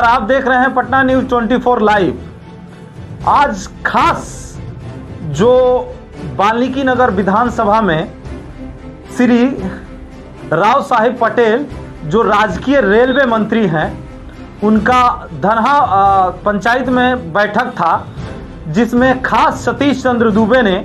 नमस्कार, आप देख रहे हैं पटना न्यूज़ 24 लाइव। आज खास जो वाल्मीकि नगर विधानसभा में श्री राव साहिब पटेल, जो राजकीय रेलवे मंत्री हैं, उनका धनहा पंचायत में बैठक था, जिसमें खास सतीश चंद्र दुबे ने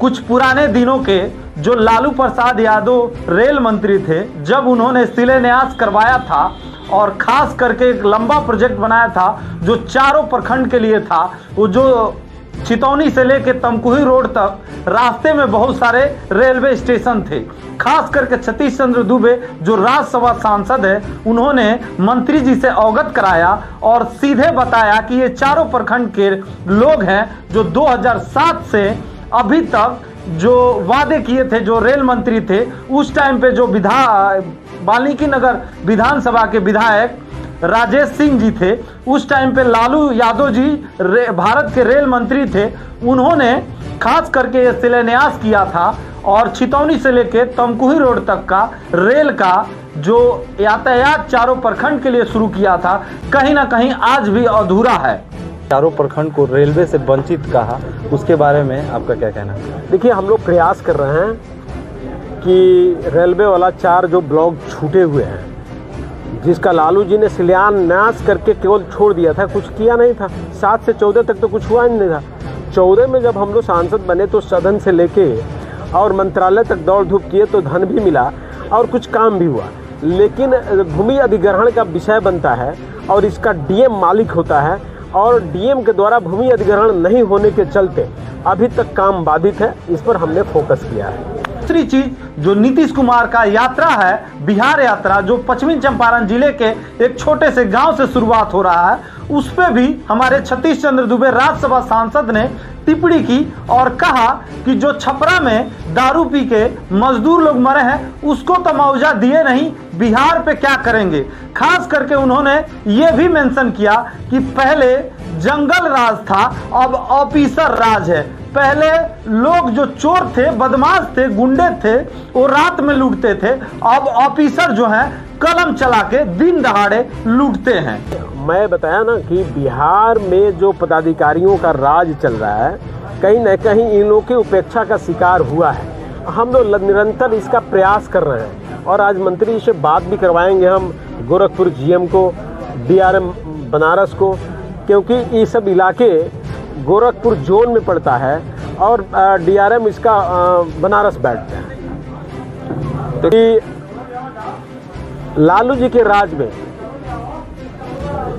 कुछ पुराने दिनों के जो लालू प्रसाद यादव रेल मंत्री थे, जब उन्होंने शिलान्यास करवाया था और खास करके एक लंबा प्रोजेक्ट बनाया था, जो चारों प्रखंड के लिए था। वो जो चितौनी से लेके तमकुही रोड तक रास्ते में बहुत सारे रेलवे स्टेशन थे। खास करके सतीश चंद्र दुबे, जो राज्यसभा सांसद है, उन्होंने मंत्री जी से अवगत कराया और सीधे बताया कि ये चारों प्रखंड के लोग हैं, जो 2007 से अभी तक जो वादे किए थे, जो रेल मंत्री थे, उस टाइम पे जो विधा, वाल्मीकि नगर विधानसभा के विधायक राजेश सिंह जी थे, उस टाइम पे लालू यादव जी भारत के रेल मंत्री थे, उन्होंने खास करके ये शिलान्यास किया था और छितौनी से लेकर तमकुही रोड तक का रेल का जो यातायात चारों प्रखंड के लिए शुरू किया था, कहीं ना कहीं आज भी अधूरा है। चारों प्रखंड को रेलवे से वंचित कहा। उसके बारे में आपका क्या कहना? देखिए, हम लोग प्रयास कर रहे हैं कि रेलवे वाला चार जो ब्लॉक छूटे हुए हैं, जिसका लालू जी ने शिलान्यास करके केवल छोड़ दिया था, कुछ किया नहीं था। सात से चौदह तक तो कुछ हुआ ही नहीं था। चौदह में जब हम लोग सांसद बने तो सदन से लेके और मंत्रालय तक दौड़ धूप किए तो धन भी मिला और कुछ काम भी हुआ। लेकिन भूमि अधिग्रहण का विषय बनता है और इसका डीएम मालिक होता है और डीएम के द्वारा भूमि अधिग्रहण नहीं होने के चलते अभी तक काम बाधित है, इस पर हमने फोकस किया है। दूसरी चीज़, जो नीतीश कुमार का यात्रा है, बिहार यात्रा, जो पश्चिमी चंपारण ज़िले के एक छोटे से गाँव से शुरुआत हो रहा है उस पर भी हमारे सतीश चंद्र दुबे राज्यसभा सांसद ने टिप्पणी की और कहा कि जो छपरा में दारू पी के मजदूर लोग मरे हैं, उसको तो मुआवजा दिए नहीं, बिहार पे क्या करेंगे? खास करके उन्होंने ये भी मेंशन किया कि पहले जंगल राज था, अब ऑफिसर राज है। पहले लोग जो चोर थे, बदमाश थे, गुंडे थे, वो रात में लूटते थे। अब ऑफिसर जो हैं, कलम चला के दिन दहाड़े लूटते हैं। मैं बताया ना कि बिहार में जो पदाधिकारियों का राज चल रहा है, कहीं ना कहीं इन लोगों की उपेक्षा का शिकार हुआ है। हम लोग निरंतर इसका प्रयास कर रहे हैं। और आज मंत्री से बात भी करवाएँगे हम गोरखपुर जीएम को डीआरएम बनारस को। क्योंकि ये सब इलाके गोरखपुर जोन में पड़ता है और डीआरएम इसका बनारस बैठता है। तो कि लालू जी के राज में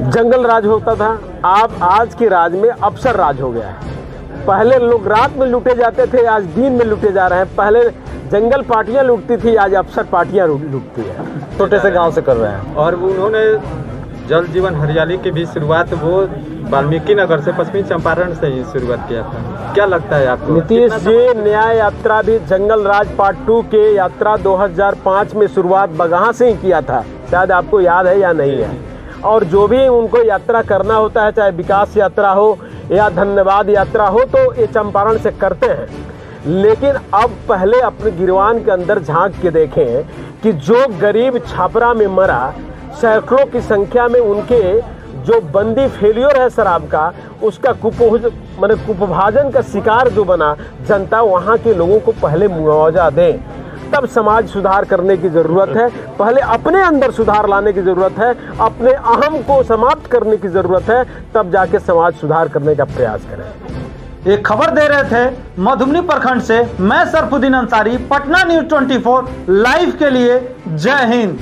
जंगल राज होता था आप आज के राज में अफसर राज हो गया है। पहले लोग रात में लूटे जाते थे आज दिन में लूटे जा रहे हैं। पहले जंगल पार्टियाँ लूटती थी आज अफसर पार्टियाँ लूटती है। छोटे से गाँव से कर रहे हैं। और उन्होंने जल जीवन हरियाली की भी शुरुआत वो वाल्मीकि नगर से पश्चिमी चंपारण से ही शुरुआत किया था। क्या लगता है आपको? नीतीश जी न्याय यात्रा भी जंगल राज पार्ट टू के यात्रा 2005 में शुरुआत बगहा से ही किया था। शायद आपको याद है या नहीं है। और जो भी उनको यात्रा करना होता है चाहे विकास यात्रा हो या धन्यवाद यात्रा हो तो ये चंपारण से करते हैं। लेकिन अब पहले अपने गिरवान के अंदर झाँक के देखें कि जो गरीब छापरा में मरा सैकड़ों की संख्या में उनके जो बंदी फेलियर है शराब का, उसका कुपोज मैंने कुपभाजन का शिकार जो बना, जनता वहाँ के लोगों को पहले मुआवजा दे। तब समाज सुधार करने की ज़रूरत है, पहले अपने अंदर सुधार लाने की ज़रूरत है, अपने अहम को समाप्त करने की ज़रूरत है, तब जाके समाज सुधार करने का प्रयास करें। एक खबर दे रहे थे मधुबनी प्रखंड से, मैं सरफुद्दीन अंसारी, पटना न्यूज़ 24 लाइव के लिए जय हिंद।